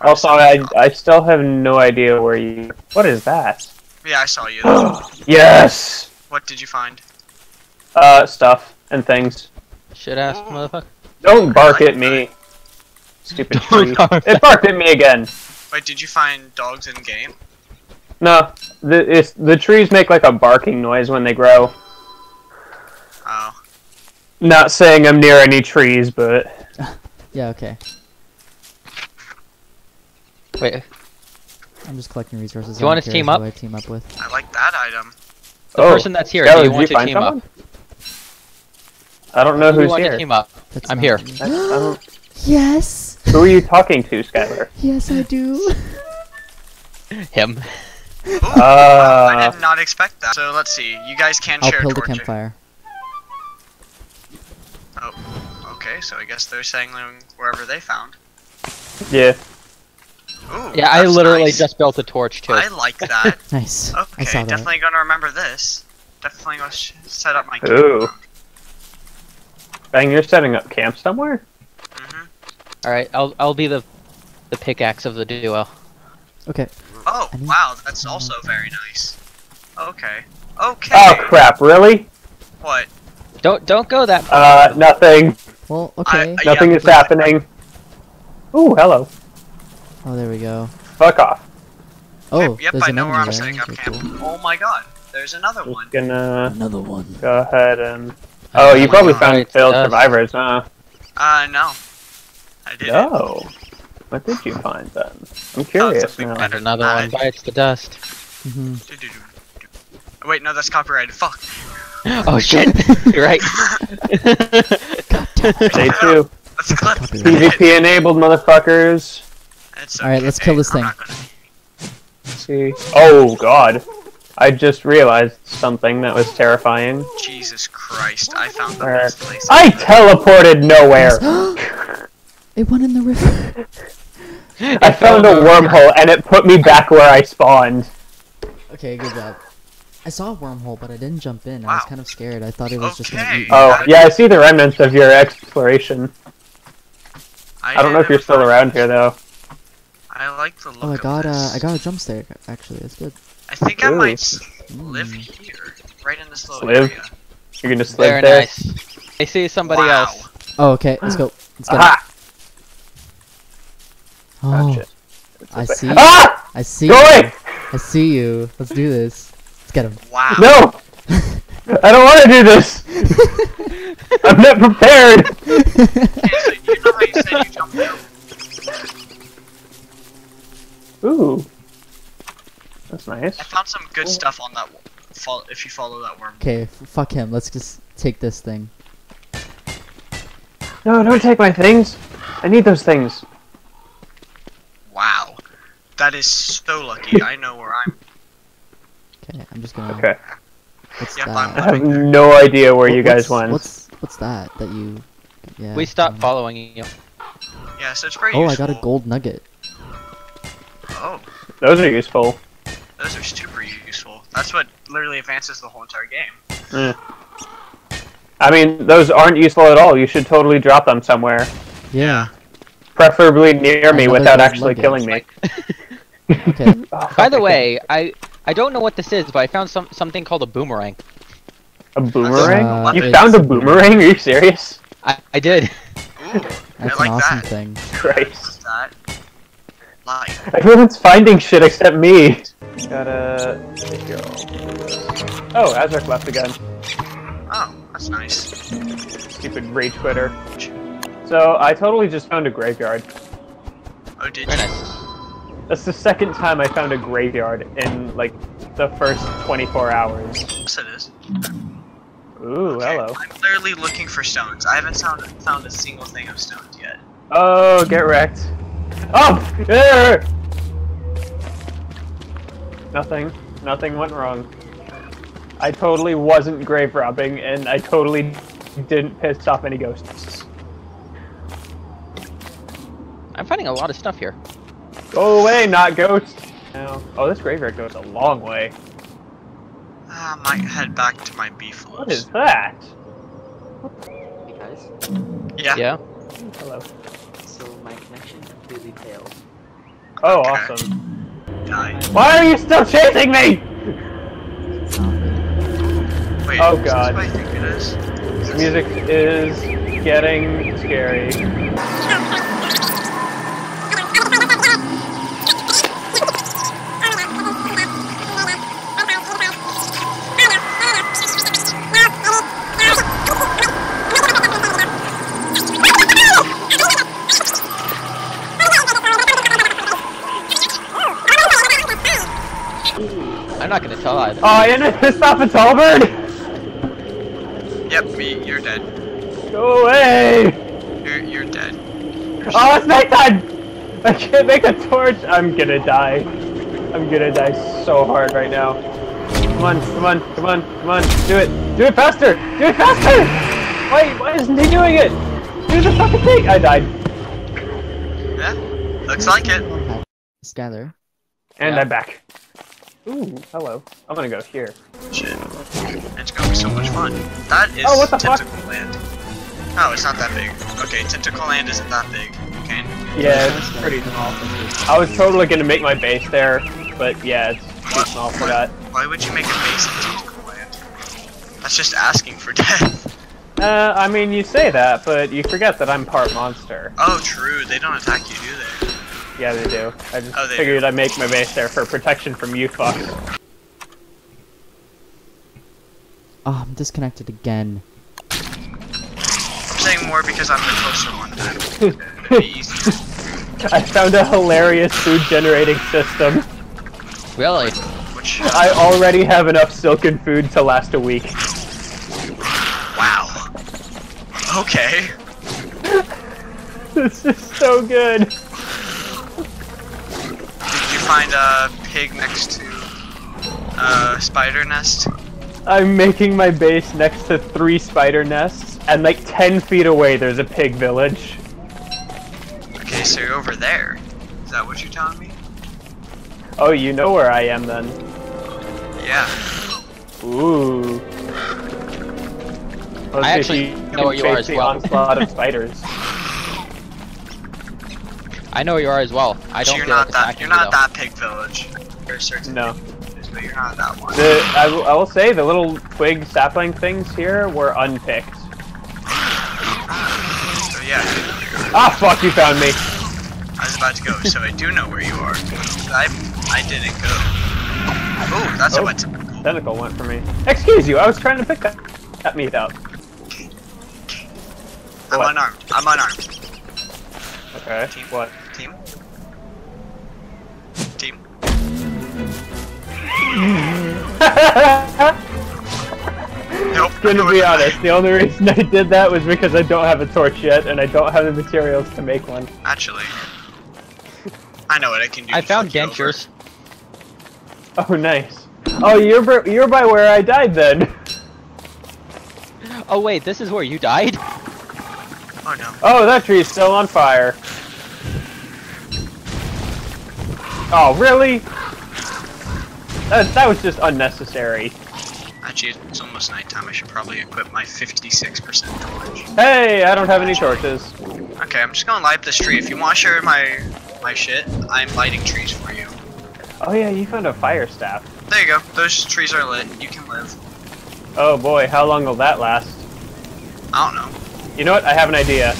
Also, I I still have no idea where you. What is that? Yeah, I saw you. yes. what did you find? Uh, stuff and things. Shit ass motherfucker. Don't bark at me. Stupid Don't tree. It barked at me again. Wait, did you find dogs in game? No, the it's, the trees make like a barking noise when they grow. Oh. Not saying I'm near any trees, but Yeah, okay. Wait, I'm just collecting resources. Do you I want don't to team up? I team up with. I like that item. the Oh, person that's here, Skylar, do you did want to find team someone? up? I don't know Do you who's want here. to team up? That's I'm here. I, I Yes. who are you talking to, Skylar? Yes, I do. Him. Ooh, Uh, I did not expect that. So let's see. You guys can I'll share build a torches. campfire. Oh. Okay, so I guess they're saying wherever they found. Yeah. Ooh, Yeah, I literally nice. just built a torch too. I like that. Nice. I Okay, saw that. definitely gonna remember this. Definitely gonna sh- set up my. Camp. Ooh. Bang, you're setting up camp somewhere? hmm All right, I'll I'll be the the pickaxe of the duo. Okay. Oh wow, that's also very nice. Okay. Okay. Oh crap, really? What? Don't don't go that far. Uh, nothing. Well, okay. I- Nothing yeah. is happening. Ooh, hello. Oh, there we go. Fuck off. Oh, yep, yep there's I an know where I'm enemy setting up camp. cool. Oh my god, there's another Just one. gonna Another one. go ahead and. Oh, you probably found it's failed dust. survivors, huh? Uh, no. I did. No. What did you find then? I'm curious big now. better And another than one that. bites the dust. Mm -hmm. Wait, no, that's copyrighted. Fuck. oh shit! You're right. Day two. That's a PvP enabled, motherfuckers. It's Alright, let's kill this thing. see. Oh god. I just realized something that was terrifying. Jesus Christ, I found the Where- best place. I teleported nowhere. it went in the river. I found a wormhole and it put me back where I spawned. Okay, good job. I saw a wormhole, but I didn't jump in. I was kind of scared. I thought it was just gonna eat me. Oh, yeah, I see the remnants of your exploration. I don't know if you're still around here though. I like the look Oh, I of got this. uh, I got a jump stake. Actually, that's good. I think I might live here, right in this little Live? area. You're gonna Very there. nice. I see somebody wow. else. Oh, okay. Let's go. Let's go. it. Aha! Oh, Gotcha. I see. Ah! I see. Go you. away! I see you. Let's do this. Let's get him. Wow. No! I don't want to do this! I'm not prepared! Okay, so you know how you said you jumped down? Ooh. That's nice. I found some good stuff on that. w- if you follow that worm. Okay, fuck him. Let's just take this thing. No, don't take my things. I need those things. Wow, that is so lucky. I know where I'm. Okay, I'm just gonna. Okay. What's Yep, that? I'm- I have no idea where What- you guys what's, went. What's what's that that you? Yeah. We stopped um, following you. Yeah, so it's pretty. Oh, I got a gold nugget. Oh, Those are useful. those are super useful. That's what literally advances the whole entire game. Eh. I mean, those aren't useful at all. You should totally drop them somewhere. Yeah. Preferably near me without actually killing me. Okay. Oh, By the way, I I don't know what this is, but I found some something called a boomerang. A boomerang? Uh, you found a boomerang? Are you serious? I I did. Ooh, That's I like an awesome that. thing. Christ. What's that? Light. Everyone's finding shit except me. Gotta take care of all this. Oh, Azrak left again. Oh, that's nice. Stupid rage quitter. So I totally just found a graveyard. Oh, did Very you? nice. That's the second time I found a graveyard in like the first 24 hours. Yes, it is. Ooh, Okay, hello. I'm clearly looking for stones. I haven't found found a single thing of stones yet. Oh, get wrecked. Oh! There! Nothing. Nothing went wrong. I totally wasn't grave robbing, and I totally didn't piss off any ghosts. I'm finding a lot of stuff here. Go away, not ghost! No. Oh, this graveyard goes a long way. Ah, I might head back to my beefalos. What is that? Hey guys, Yeah. Yeah. Hello. So my connection completely failed. Oh, awesome. Die. Why are you still chasing me? Wait. Oh, is this God. what it is? Is Music is getting scary. I'm not oh, gonna tell either. Oh, I ended pissed off a Tallbird. Yep, me. You're dead. Go away. You're you're dead. Oh, it's nighttime. I can't make a torch. I'm gonna die. I'm gonna die so hard right now. Come on, come on, come on, come on. Do it. Do it faster. Do it faster. Why, why isn't he doing it? Do the fucking thing. I died. Yeah. Looks like it. Skylar. And Yeah. I'm back. Ooh, hello. I'm gonna go here. Shit. It's gonna be so much fun. That is Oh, what the fuck? Tentacle Land. Oh, it's not that big. Okay, Tentacle Land isn't that big. Okay. Yeah, it's pretty small. I was totally gonna make my base there, but yeah, it's too small for that. Why would you make a base in Tentacle Land? That's just asking for death. Uh, I mean, you say that, but you forget that I'm part monster. Oh, true. They don't attack you, do they? Yeah, they do. I just Oh, they figured I'd make my base there for protection from you fucks. Oh, ah, I'm disconnected again. I'm saying more because I'm the closer one. Then. It'd be easy. I found a hilarious food generating system. Really? Which, I already have enough silken food to last a week. wow. Okay. This is so good. Did you find a pig next to a spider nest? I'm making my base next to three spider nests, and like 10 feet away there's a pig village. Okay, so you're over there. Is that what you're telling me? Oh, you know where I am then. Yeah. Ooh. Let's I actually know where you are face as the well. onslaught of spiders. I know where you are as well. I So don't you're feel not like that. You're not though. that pig village. There's certain No. villages, but you're not that one. The I, will- I will say the little twig sapling things here were unpicked. So yeah, Ah, fuck! You found me. I was about to go. So I do know where you are. I I didn't go. Oh, that's Oh. a wet tentacle. Tentacle went for me. Excuse you. I was trying to pick that that meat up. I'm What? unarmed. I'm unarmed. Okay. Team. What? Team. Team. Nope. I'm Gonna be honest, the only reason I did that was because I don't have a torch yet, and I don't have the materials to make one. Actually, I know what I can do. I found fuck you over. dentures. Oh, nice. Oh, you're br- you're by where I died then. Oh wait, this is where you died? Oh no. Oh, that tree's still on fire. Oh, really? That, that was just unnecessary. Actually, it's almost nighttime. I should probably equip my 56% torch. Hey, I don't have any torches. Okay, I'm just gonna light this tree. If you want to share my my shit, I'm lighting trees for you. Oh yeah, you found a fire staff. There you go. Those trees are lit. You can live. Oh boy, how long will that last? I don't know. You know what? I have an idea.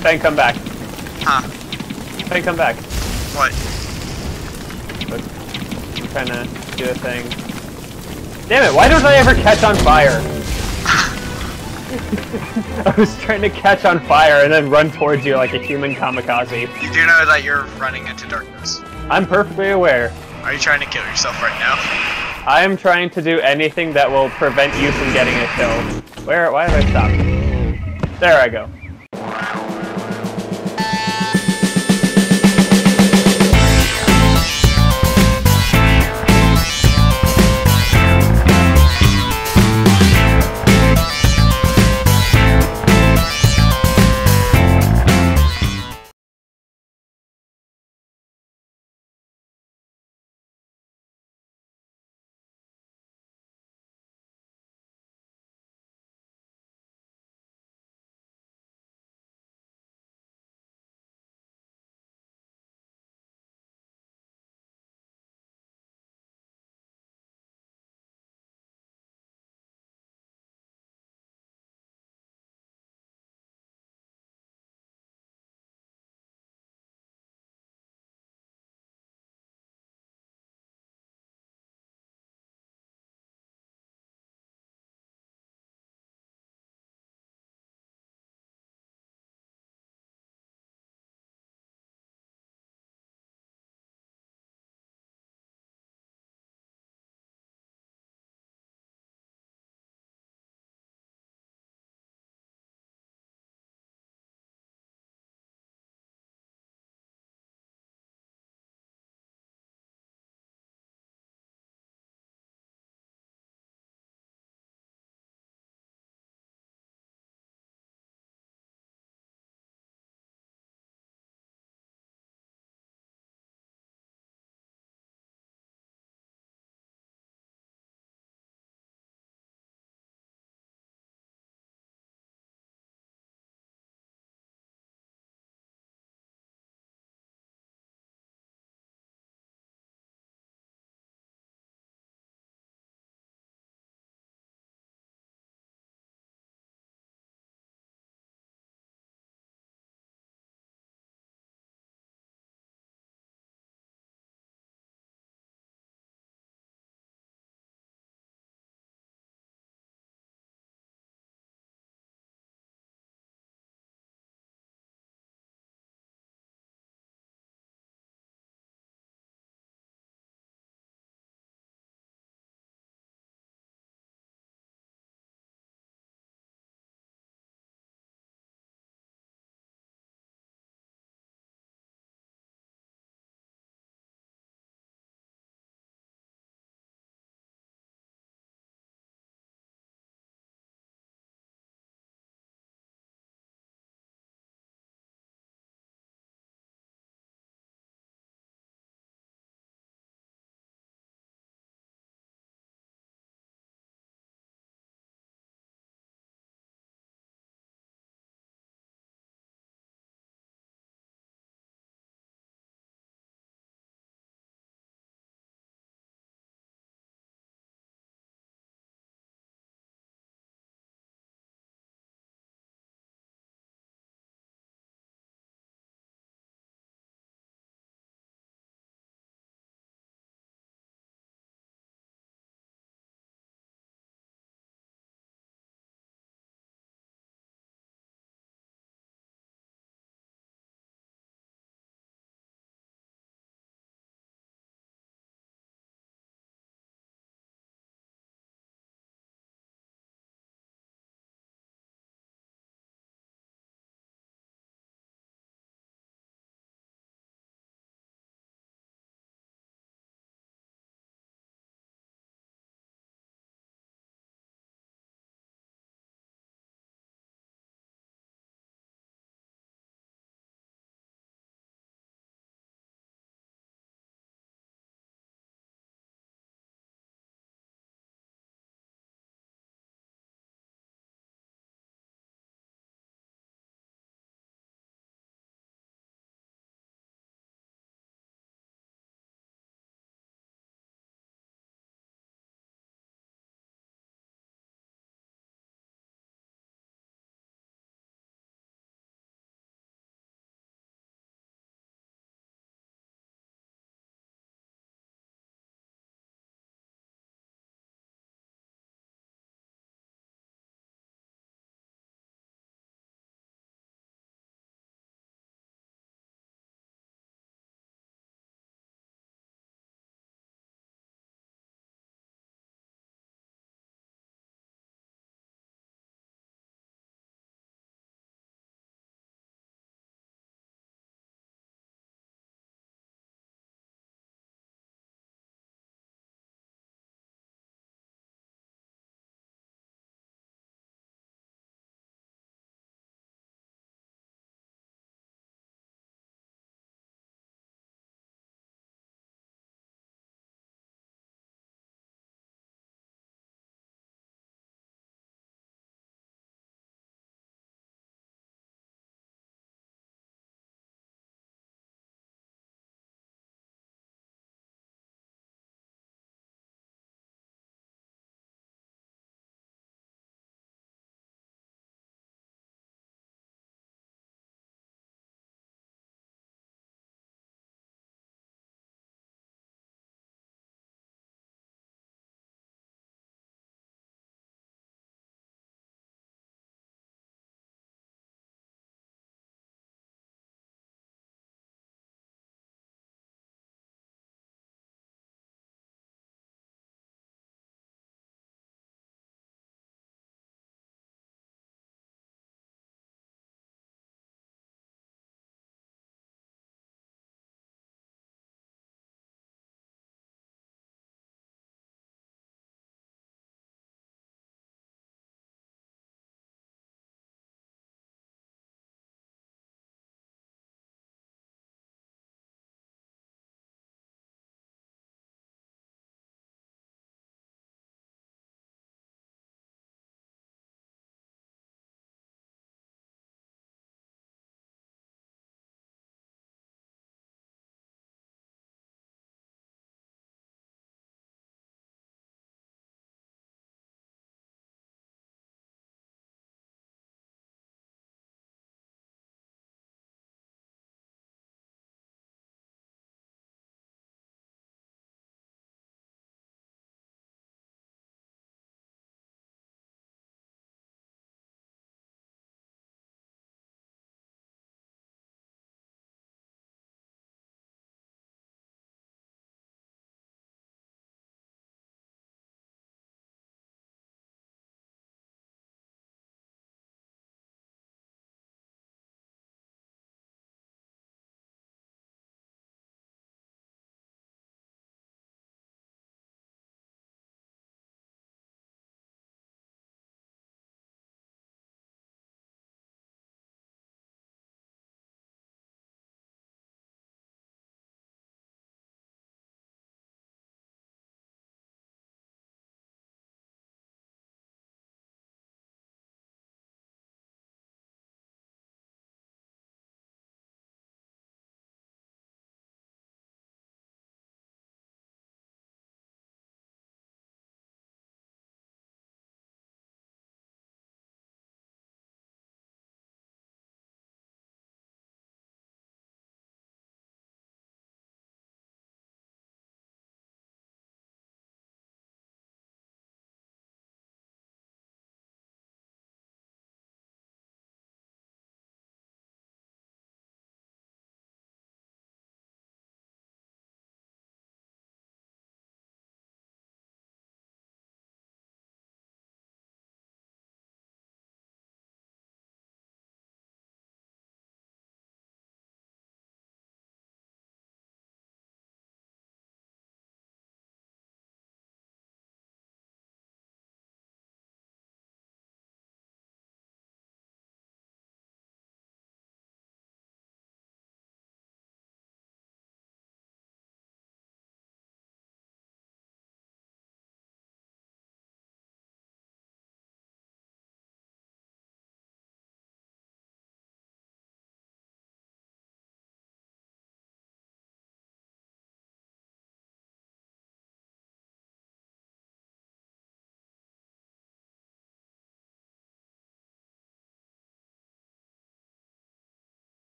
Fang, come back. Huh? Fang, come back. What? I'm trying to do a thing. Damn it, why don't I ever catch on fire? I was trying to catch on fire and then run towards you like a human kamikaze. You do know that you're running into darkness. I'm perfectly aware. Are you trying to kill yourself right now? I am trying to do anything that will prevent you from getting a kill. Where? Why have I stopped? There I go.